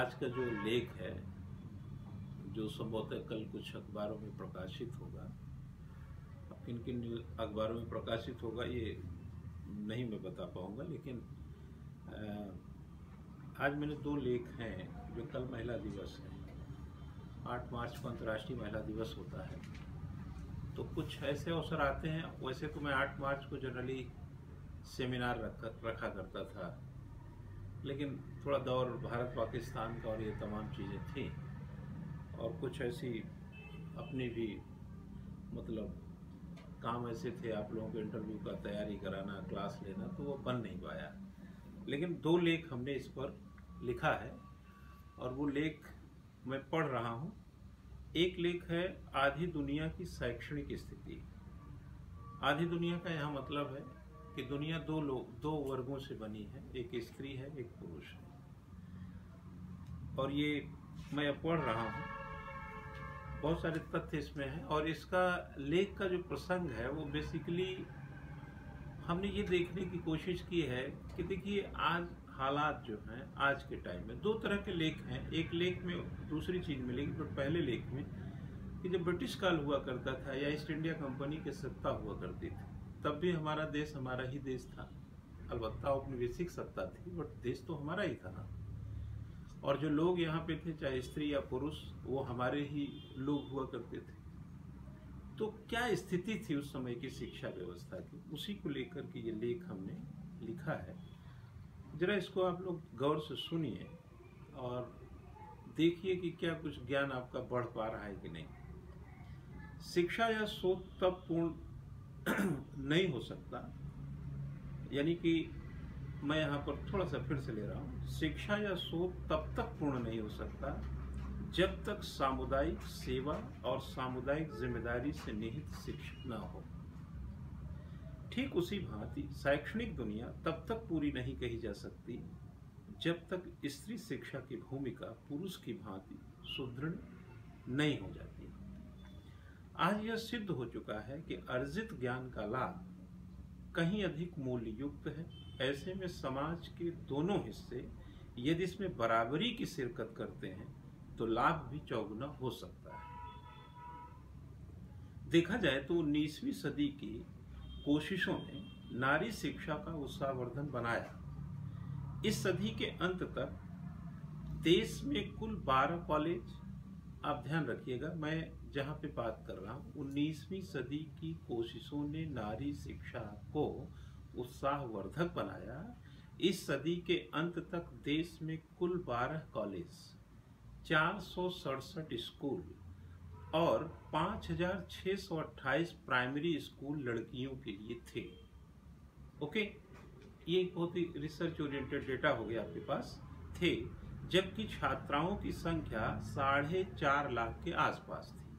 आज का जो लेख है, जो संभवतः कल कुछ अखबारों में प्रकाशित होगा किन किन अखबारों में प्रकाशित होगा, ये नहीं मैं बता पाऊँगा, लेकिन आज मैंने दो लेख हैं, जो कल महिला दिवस है। आठ मार्च को अंतर्राष्ट्रीय महिला दिवस होता है। तो कुछ ऐसे अवसर आते हैं, वैसे तो मैं आठ मार्च को जनरली सेमिनार रखा रखा करता था। लेकिन थोड़ा दौर भारत पाकिस्तान का और ये तमाम चीज़ें थी। और कुछ ऐसी अपनी भी मतलब काम ऐसे थे आप लोगों के इंटरव्यू का तैयारी कराना क्लास लेना तो वो बन नहीं पाया। लेकिन दो लेख हमने इस पर लिखा है और वो लेख मैं पढ़ रहा हूँ। एक लेख है, आधी दुनिया की शैक्षणिक स्थिति। आधी दुनिया का यहाँ मतलब है कि दुनिया दो लोग, दो वर्गों से बनी है, एक स्त्री है, एक पुरुष है। और ये मैं पढ़ रहा हूँ। बहुत सारे तथ्य इसमें हैं और इसका लेख का जो प्रसंग है, वो बेसिकली हमने ये देखने की कोशिश की है कि देखिए, आज हालात जो हैं, आज के टाइम में दो तरह के लेख हैं। एक लेख में, दूसरी चीज़ मिलेगी, पर पहले लेख में कि जब ब्रिटिश काल हुआ करता था या ईस्ट इंडिया कंपनी की सत्ता हुआ करती थी तब भी हमारा देश हमारा ही देश था। अलबत्ता औपनिवेशिक सत्ता थी, बट देश तो हमारा ही था ना। और जो लोग यहाँ पे थे, चाहे स्त्री या पुरुष, वो हमारे ही लोग हुआ करते थे। तो क्या स्थिति थी उस समय की शिक्षा व्यवस्था की? उसी को लेकर के ये लेख हमने लिखा है। जरा इसको आप लोग गौर से सुनिए और देखिए कि क्या कुछ ज्ञान आपका बढ़ पा रहा है कि नहीं। शिक्षा या शोध तब पूर्ण नहीं हो सकता। यानी कि मैं यहाँ पर थोड़ा सा फिर से ले रहा हूँ। शिक्षा या शोध तब तक पूर्ण नहीं हो सकता जब तक सामुदायिक सेवा और सामुदायिक ज़िम्मेदारी से निहित शिक्षा न हो। ठीक उसी भांति शैक्षणिक दुनिया तब तक पूरी नहीं कही जा सकती जब तक स्त्री शिक्षा की भूमिका पुरुष की भांति सुदृढ़ नहीं हो जाती। आज यह सिद्ध हो चुका है कि अर्जित ज्ञान का लाभ कहीं अधिक मूल्य युक्त है। ऐसे में समाज के दोनों हिस्से यदि इसमें बराबरी की शिरकत करते हैं तो लाभ भी चौगुना हो सकता है। देखा जाए तो उन्नीसवीं सदी की कोशिशों ने नारी शिक्षा का उत्साहवर्धन बनाया। इस सदी के अंत तक देश में कुल 12 कॉलेज, आप ध्यान रखिएगा, मैं जहाँ पे बात कर रहा हूँ 19वीं सदी की कोशिशों ने नारी शिक्षा को उत्साहवर्धक बनाया। इस सदी के अंत तक देश में कुल 12 कॉलेज चार सौ सड़सठ स्कूल और 5,628 प्राइमरी स्कूल लड़कियों के लिए थे। ओके? ये बहुत ही रिसर्च ओरिएंटेड डेटा हो गया आपके पास। थे जबकि छात्राओं की संख्या साढ़े चार लाख के आसपास थी।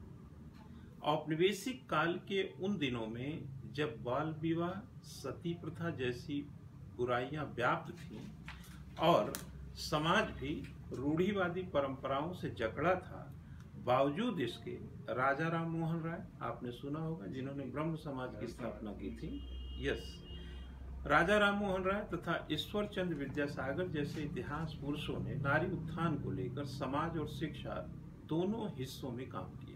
औपनिवेशिक काल के उन दिनों में जब बाल विवाह, सती प्रथा जैसी बुराइयाँ व्याप्त थी और समाज भी रूढ़ीवादी परंपराओं से जकड़ा था, बावजूद इसके राजा राम मोहन राय, आपने सुना होगा, जिन्होंने ब्रह्म समाज की स्थापना की थी। यस राजा राम मोहन राय तथा ईश्वर चंद्र विद्यासागर जैसे इतिहास पुरुषों ने नारी उत्थान को लेकर समाज और शिक्षा दोनों हिस्सों में काम किया।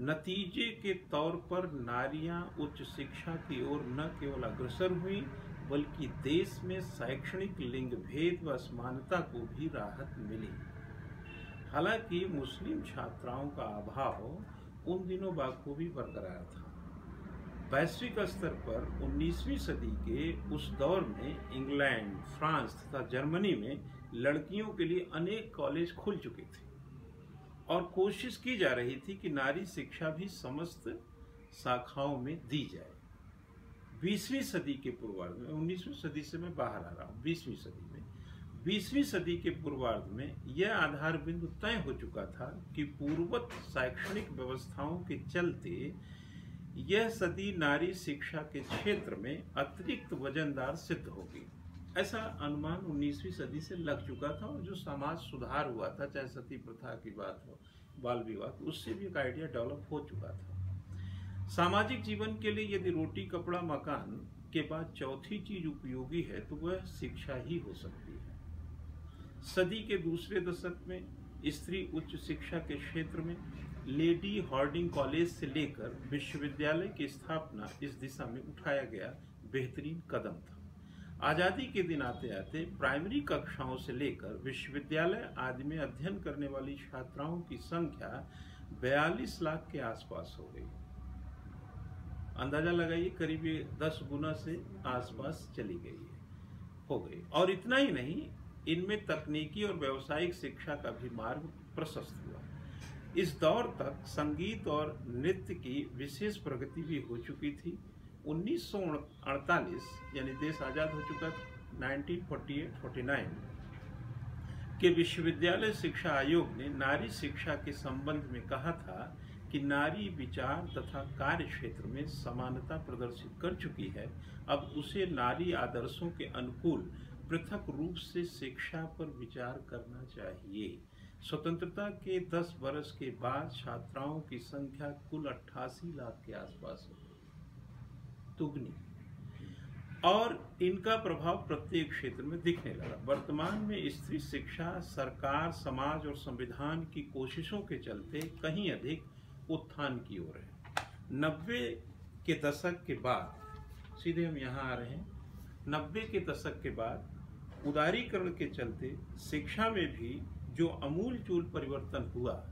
नतीजे के तौर पर नारियाँ उच्च शिक्षा की ओर न केवल अग्रसर हुई, बल्कि देश में शैक्षणिक लिंग भेद व असमानता को भी राहत मिली। हालाँकि मुस्लिम छात्राओं का अभाव उन दिनों बाखूबी बरकरार था। वैश्विक स्तर पर 19वीं सदी के उस दौर में इंग्लैंड, फ्रांस तथा जर्मनी में लड़कियों के लिए अनेक कॉलेज खुल चुके थे। और कोशिश की जा रही थी कि नारी शिक्षा भी समस्त शाखाओं में दी जाए। बीसवीं सदी के पूर्वार्ध में, उन्नीसवीं सदी से मैं बाहर आ रहा हूँ, बीसवीं सदी में। बीसवीं सदी के पूर्वार्ध में यह आधार बिंदु तय हो चुका था कि पूर्वत शैक्षणिक व्यवस्थाओं के चलते यह सदी नारी शिक्षा के क्षेत्र में अतिरिक्त वजनदार सिद्ध होगी। ऐसा अनुमान 19वीं सदी से लग चुका था और जो समाज सुधार हुआ था, चाहे सती प्रथा की बात हो, बाल विवाह उससे भी एक आइडिया डेवलप हो चुका था। सामाजिक जीवन के लिए यदि रोटी, कपड़ा, मकान के बाद चौथी चीज़ उपयोगी है तो वह शिक्षा ही हो सकती है। सदी के दूसरे दशक में, स्त्री उच्च शिक्षा के क्षेत्र में, लेडी हॉर्डिंग कॉलेज से लेकर विश्वविद्यालय की स्थापना इस दिशा में उठाया गया बेहतरीन कदम था। आज़ादी के दिन आते आते प्राइमरी कक्षाओं से लेकर विश्वविद्यालय आदि में अध्ययन करने वाली छात्राओं की संख्या 42 लाख के आसपास हो गई। अंदाज़ा लगाइए, करीब 10 गुना से आसपास चली गई है, हो गई। और इतना ही नहीं, इनमें तकनीकी और व्यावसायिक शिक्षा का भी मार्ग प्रशस्त हुआ। इस दौर तक संगीत और नृत्य की विशेष प्रगति भी हो चुकी थी। 1948 यानी देश आज़ाद हो चुका 1948-49 के विश्वविद्यालय शिक्षा आयोग ने नारी शिक्षा के संबंध में कहा था कि नारी विचार तथा कार्य क्षेत्र में समानता प्रदर्शित कर चुकी है। अब उसे नारी आदर्शों के अनुकूल, पृथक रूप से शिक्षा पर विचार करना चाहिए। स्वतंत्रता के 10 वर्ष के बाद छात्राओं की संख्या कुल अट्ठासी लाख के आसपास हो। दुगनी और इनका प्रभाव प्रत्येक क्षेत्र में दिखने लगा। वर्तमान में स्त्री शिक्षा, सरकार, समाज और संविधान की कोशिशों के चलते कहीं अधिक उत्थान की ओर है। नब्बे के दशक के बाद, सीधे हम यहाँ आ रहे हैं, नब्बे के दशक के बाद उदारीकरण के चलते शिक्षा में भी जो अमूल चूल परिवर्तन हुआ,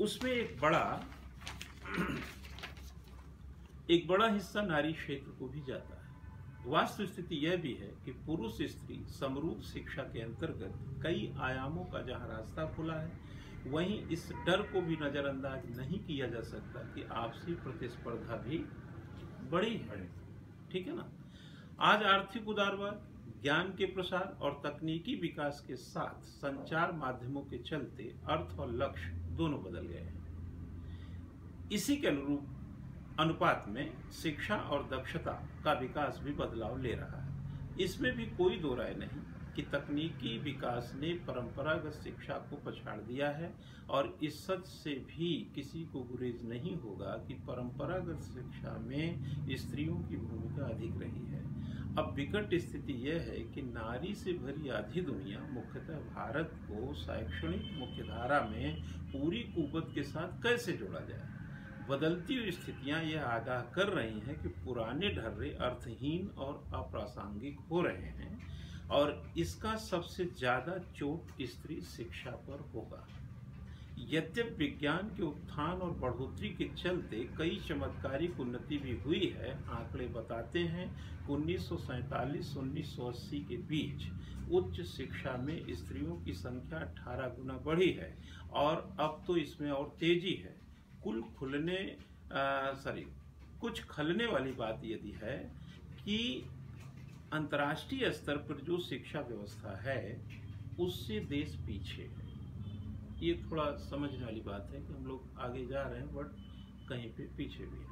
उसमें एक बड़ा एक बड़ा हिस्सा नारी क्षेत्र को भी जाता है। वास्तु स्थिति यह भी है कि पुरुष स्त्री समरूप शिक्षा के अंतर्गत कई आयामों का जहाँ रास्ता खुला है, वहीं इस डर को भी नजरअंदाज नहीं किया जा सकता कि आपसी प्रतिस्पर्धा भी बड़ी है। ठीक है ना? आज आर्थिक उदारवाद, ज्ञान के प्रसार और तकनीकी विकास के साथ संचार माध्यमों के चलते अर्थ और लक्ष्य दोनों बदल गए हैं। इसी के अनुरूप अनुपात में शिक्षा और दक्षता का विकास भी बदलाव ले रहा है। इसमें भी कोई दो राय नहीं कि तकनीकी विकास ने परंपरागत शिक्षा को पछाड़ दिया है और इस सच से भी किसी को गुरेज नहीं होगा कि परंपरागत शिक्षा में स्त्रियों की भूमिका अधिक रही है। अब विकट स्थिति यह है कि नारी से भरी आधी दुनिया मुख्यतः भारत को शैक्षणिक मुख्यधारा में पूरी कुवत के साथ कैसे जोड़ा जाए? बदलती हुई स्थितियाँ यह आगाह कर रही हैं कि पुराने ढर्रे अर्थहीन और अप्रासंगिक हो रहे हैं और इसका सबसे ज़्यादा चोट स्त्री शिक्षा पर होगा। यद्यप विज्ञान के उत्थान और बढ़ोतरी के चलते कई चमत्कारिक उन्नति भी हुई है, आंकड़े बताते हैं कि उन्नीस सौ के बीच उच्च शिक्षा में स्त्रियों की संख्या 18 गुना बढ़ी है और अब तो इसमें और तेज़ी है। कुल खुलने सॉरी कुछ खलने वाली बात यदि है कि अंतर्राष्ट्रीय स्तर पर जो शिक्षा व्यवस्था है, उससे देश पीछे है। ये थोड़ा समझने वाली बात है कि हम लोग आगे जा रहे हैं, बट कहीं पे पीछे भी है।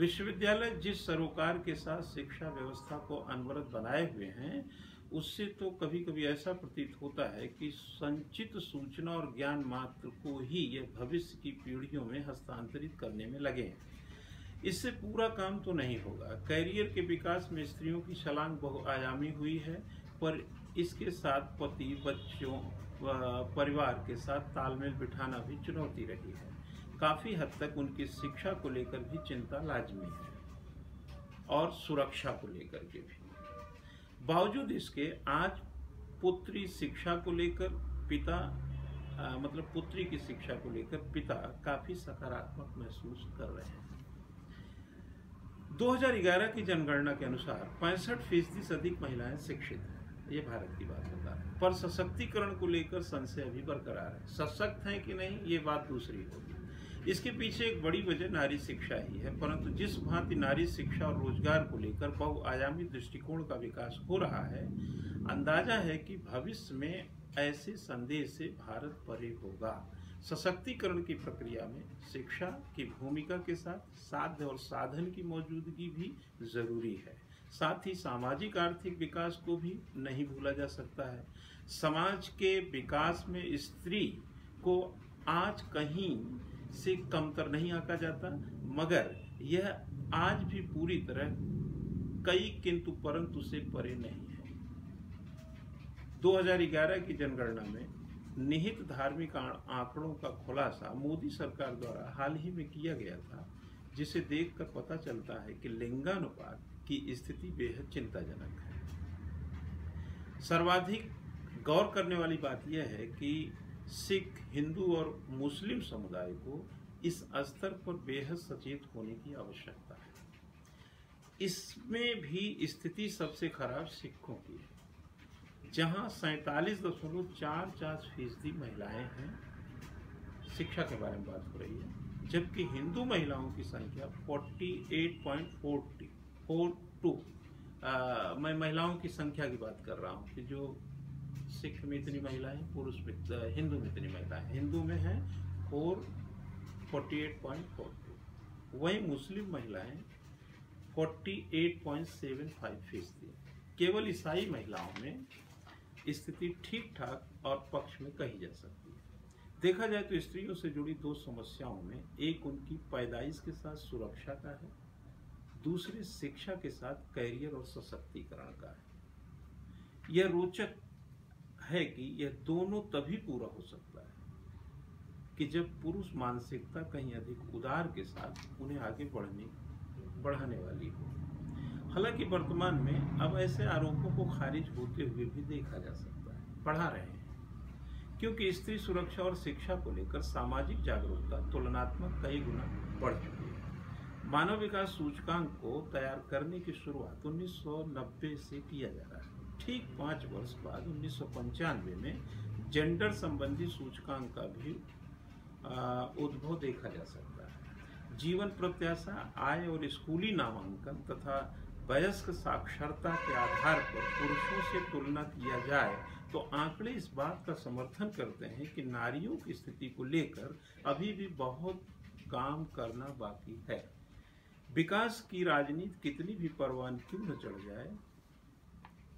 विश्वविद्यालय जिस सरोकार के साथ शिक्षा व्यवस्था को अनवरत बनाए हुए हैं, उससे तो कभी कभी ऐसा प्रतीत होता है कि संचित सूचना और ज्ञान मात्र को ही यह भविष्य की पीढ़ियों में हस्तांतरित करने में लगे हैं। इससे पूरा काम तो नहीं होगा। कैरियर के विकास में स्त्रियों की छलांग बहुआयामी हुई है, पर इसके साथ पति, बच्चों व परिवार के साथ तालमेल बिठाना भी चुनौती रही है। काफ़ी हद तक उनकी शिक्षा को लेकर भी चिंता लाजमी है और सुरक्षा को लेकर के भी। बावजूद इसके आज पुत्री शिक्षा को लेकर पिता आ, मतलब पुत्री की शिक्षा को लेकर पिता काफ़ी सकारात्मक महसूस कर रहे हैं। 2011 की जनगणना के अनुसार पैंसठ फ़ीसदी से अधिक महिलाएँ शिक्षित हैं। ये भारत की बात बता रहे पर सशक्तिकरण को लेकर संशय अभी बरकरार है। सशक्त हैं कि नहीं ये बात दूसरी होगी। इसके पीछे एक बड़ी वजह नारी शिक्षा ही है, परंतु जिस भांति नारी शिक्षा और रोज़गार को लेकर बहुआयामी दृष्टिकोण का विकास हो रहा है, अंदाज़ा है कि भविष्य में ऐसे संदेश से भारत परे होगा। सशक्तिकरण की प्रक्रिया में शिक्षा की भूमिका के साथ साध्य और साधन की मौजूदगी भी ज़रूरी है। साथ ही सामाजिक आर्थिक विकास को भी नहीं भूला जा सकता है। समाज के विकास में स्त्री को आज कहीं से कमतर नहीं आका जाता, मगर यह आज भी पूरी तरह कई किंतु परंतु से परे नहीं है। 2011 की जनगणना में निहित धार्मिक आंकड़ों का खुलासा मोदी सरकार द्वारा हाल ही में किया गया था, जिसे देखकर पता चलता है कि लिंगानुपात की स्थिति बेहद चिंताजनक है। सर्वाधिक गौर करने वाली बात यह है कि सिख, हिंदू और मुस्लिम समुदाय को इस स्तर पर बेहद सचेत होने की आवश्यकता है। इसमें भी स्थिति सबसे खराब सिखों की है, जहाँ सैतालीस दशमलव चार चार फ़ीसदी महिलाएँ हैं। शिक्षा के बारे में बात हो रही है, जबकि हिंदू महिलाओं की संख्या forty eight point forty four two मैं महिलाओं की संख्या की बात कर रहा हूँ कि जो सिख में इतनी महिलाएँ, पुरुष में हिंदू में इतनी महिलाएँ। हिंदू में है four, forty eight point four. Two वहीं मुस्लिम महिलाएँ forty eight point seven five फ़ीसदी केवल ईसाई महिलाओं में स्थिति ठीक ठाक और पक्ष में कही जा सकती है। देखा जाए तो स्त्रियों से जुड़ी दो समस्याओं में एक उनकी पैदाइश के साथ सुरक्षा का है, दूसरी शिक्षा के साथ कैरियर और सशक्तिकरण का है। यह रोचक है कि यह दोनों तभी पूरा हो सकता है कि जब पुरुष मानसिकता कहीं अधिक उदार के साथ उन्हें आगे बढ़ने, बढ़ाने वाली हो। हालाँकि वर्तमान में अब ऐसे आरोपों को खारिज होते हुए भी देखा जा सकता है बढ़ा रहे हैं। क्योंकि स्त्री सुरक्षा और शिक्षा को लेकर सामाजिक जागरूकता तुलनात्मक कई गुना बढ़ चुकी है। मानव विकास सूचकांक को तैयार करने की शुरुआत 1990 से किया जा रहा है। ठीक पाँच वर्ष बाद उन्नीस सौ पंचानवे में जेंडर संबंधी सूचकांक का भी उद्भव देखा जा सकता है। जीवन प्रत्याशा, आय और स्कूली नामांकन तथा वयस्क साक्षरता के आधार पर पुरुषों से तुलना किया जाए तो आंकड़े इस बात का समर्थन करते हैं कि नारियों की स्थिति को लेकर अभी भी बहुत काम करना बाकी है। विकास की राजनीति कितनी भी परवान क्यों न चढ़ जाए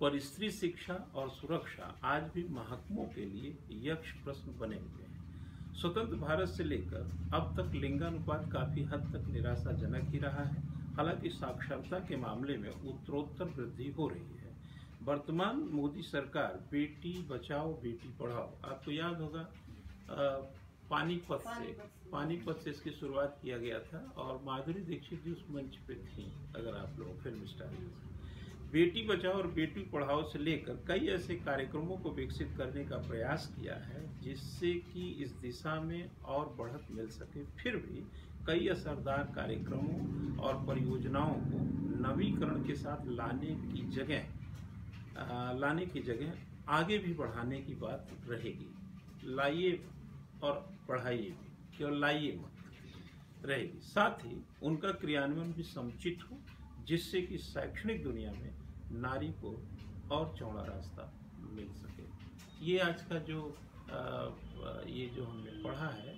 पर स्त्री शिक्षा और सुरक्षा आज भी महकमों के लिए यक्ष प्रश्न बने हुए हैं। स्वतंत्र भारत से लेकर अब तक लिंगानुपात काफ़ी हद तक निराशाजनक ही रहा है। हालाँकि साक्षरता के मामले में उत्तरोत्तर वृद्धि हो रही है। वर्तमान मोदी सरकार बेटी बचाओ बेटी पढ़ाओ आपको याद होगा पानीपत से पानीपत से। इसकी शुरुआत किया गया था और माधुरी दीक्षित जी उस मंच पे थी अगर आप लोग फ़िल्म स्टार बेटी बचाओ और बेटी पढ़ाओ से लेकर कई ऐसे कार्यक्रमों को विकसित करने का प्रयास किया है, जिससे कि इस दिशा में और बढ़त मिल सके। फिर भी कई असरदार कार्यक्रमों और परियोजनाओं को नवीकरण के साथ लाने की जगह लाने की जगह आगे भी बढ़ाने की बात रहेगी। लाइए और पढ़ाइए भी, केवल लाइए मत, रहेगी। साथ ही उनका क्रियान्वयन भी समुचित हो जिससे कि शैक्षणिक दुनिया में नारी को और चौड़ा रास्ता मिल सके। ये आज का जो आ, ये जो हमने पढ़ा है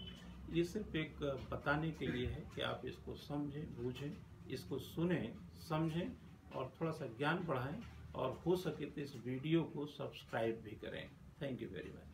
ये सिर्फ़ एक बताने के लिए है कि आप इसको समझें बूझें इसको सुने समझें और थोड़ा सा ज्ञान बढ़ाएँ और हो सके तो इस वीडियो को सब्सक्राइब भी करें। Thank you very much.